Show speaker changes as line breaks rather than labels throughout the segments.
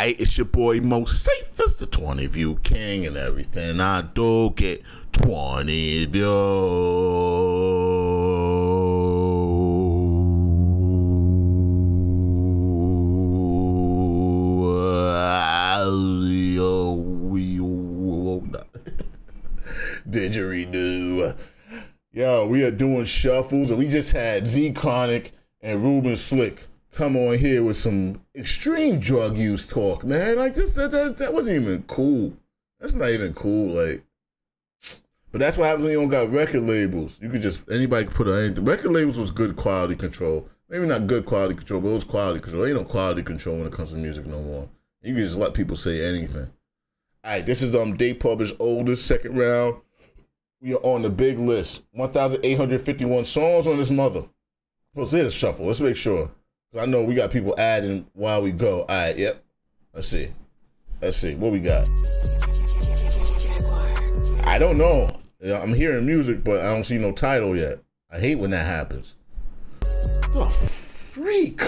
Alright, it's your boy Moseefus as the 20 View King and everything I do get 20 views. Didgeridoo. Yo, we are doing shuffles and we just had Z Chronic and Ruben Slick come on here with some extreme drug use talk, man. Like this, that, that, that wasn't even cool. That's not even cool. Like, but that's what happens when you don't got record labels. You could just anybody could put anything. Record labels was good quality control. Maybe not good quality control, but it was quality control. Ain't no quality control when it comes to music no more. You can just let people say anything. All right, this is um Day Published oldest second round. We are on the big list. 1,851 songs on this mother. Let's hit a shuffle. Let's make sure. I know we got people adding while we go. All right, yep. Let's see. Let's see. What we got? I don't know. I'm hearing music, but I don't see no title yet. I hate when that happens. The freak.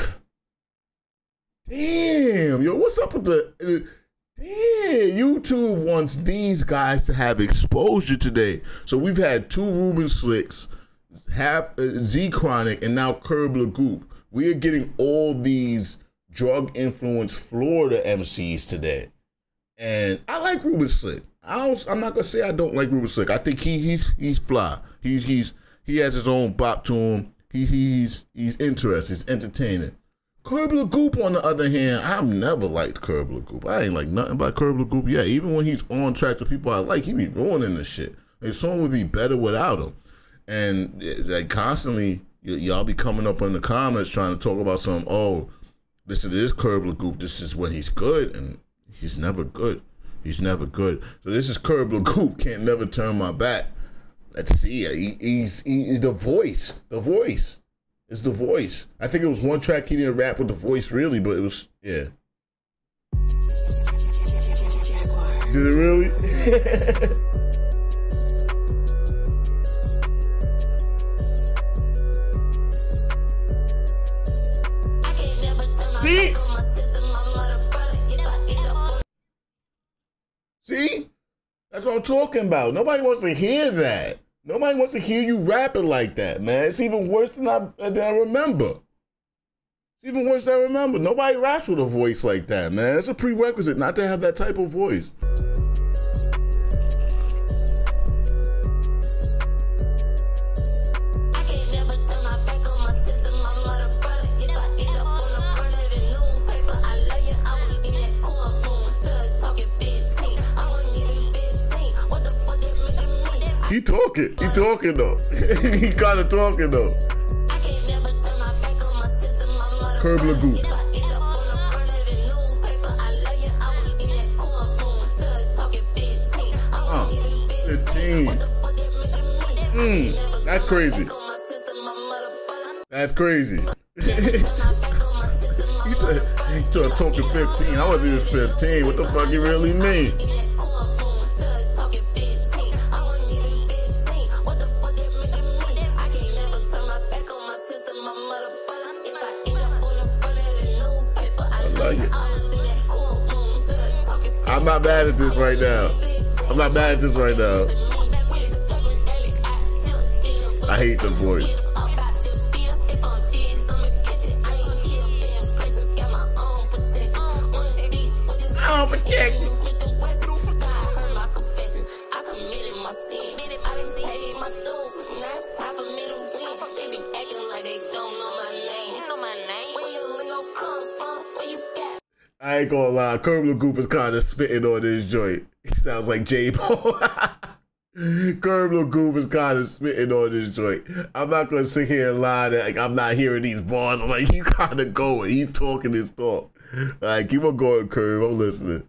Damn, yo, what's up with the. Uh, damn, YouTube wants these guys to have exposure today. So we've had two Ruben Slicks, half uh, Z Chronic, and now Kirb Goop. We are getting all these drug influenced Florida MCs today. And I like Ruben Slick. I don't, I'm not gonna say I don't like Ruben Slick. I think he he's he's fly. He's he's he has his own bop to him. He he's he's interesting. He's entertaining. Kirb Goop, on the other hand, I've never liked Kirb Goop. I ain't like nothing about Kirb Goop. Yeah, even when he's on track to people I like, he be ruining the shit. His song would be better without him. And eh, like constantly, y'all be coming up in the comments trying to talk about some. Oh, listen to this Kirb Goop. This is when he's good, and he's never good. He's never good. So this is Kirb Goop. Can't never turn my back. Let's see. He, he's he, the voice. The voice. It's the voice. I think it was one track he didn't rap with the voice really, but it was yeah. Did it really? That's what I'm talking about. Nobody wants to hear that. Nobody wants to hear you rapping like that, man. It's even worse than I, than I remember. It's even worse than I remember. Nobody raps with a voice like that, man. It's a prerequisite not to have that type of voice. He talking. He talking though. he kind of talking though. Curb 15. Mm, that's crazy. That's crazy. he said, he started talking 15. I wasn't even 15. What the fuck you really mean? I'm not mad at this right now. I'm not mad at this right now. I hate the voice. I'm protected. I ain't gonna lie, Kirb Goop is kind of spitting on this joint. He sounds like J Bo. Kirb Goop is kind of spitting on this joint. I'm not gonna sit here and lie that like, I'm not hearing these bars. I'm like he's kind of going. He's talking his talk. All right, keep on going, Kirb. I'm listening.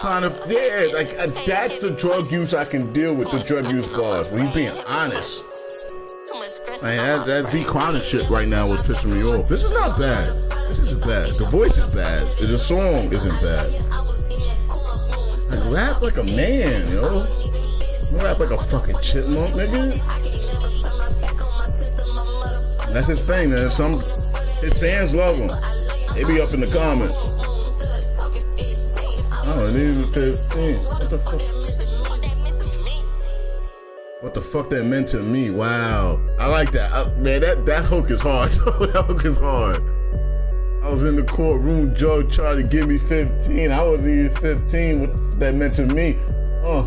Kind of, yeah, like uh, that's the drug use I can deal with. The drug use bars. When being honest. Man, that, that Z Chronic shit right now was pissing me off. This is not bad. This isn't bad. The voice is bad. The song isn't bad. Like, rap like a man, yo. You rap like a fucking chipmunk, nigga. That's his thing, man. Some his fans love him. They be up in the comments. Oh, it is 15. What the fuck? What the fuck that meant to me? Wow. I like that. Uh, man, that, that hook is hard. that hook is hard. I was in the courtroom, Joe tried to give me 15. I wasn't even 15. What that meant to me. Oh.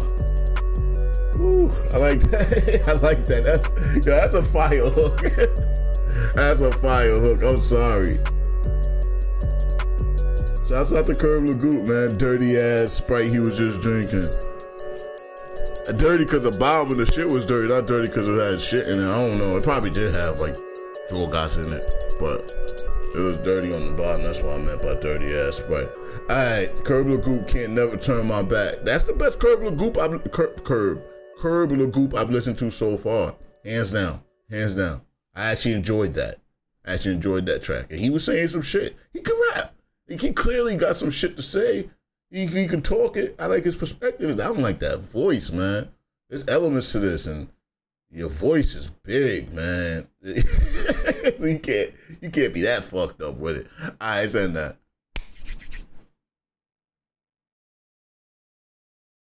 Ooh, I like that. I like that. That's, that's a fire hook. that's a fire hook. I'm sorry. Shouts out to Kirblagoop, man. Dirty ass Sprite he was just drinking. Dirty because the bottom of the shit was dirty, not dirty because it had shit in it. I don't know. It probably did have like jewel gas in it, but it was dirty on the bottom. That's what I meant by dirty ass Sprite. All right, Kirblagoop can't never turn my back. That's the best Kirblagoop I've Curb Curb Kirblagoop I've listened to so far, hands down, hands down. I actually enjoyed that. I actually enjoyed that track, and he was saying some shit. He can rap. He clearly got some shit to say. He, he can talk it. I like his perspective. I don't like that voice, man. There's elements to this, and your voice is big, man. you can't you can't be that fucked up with it. I said that.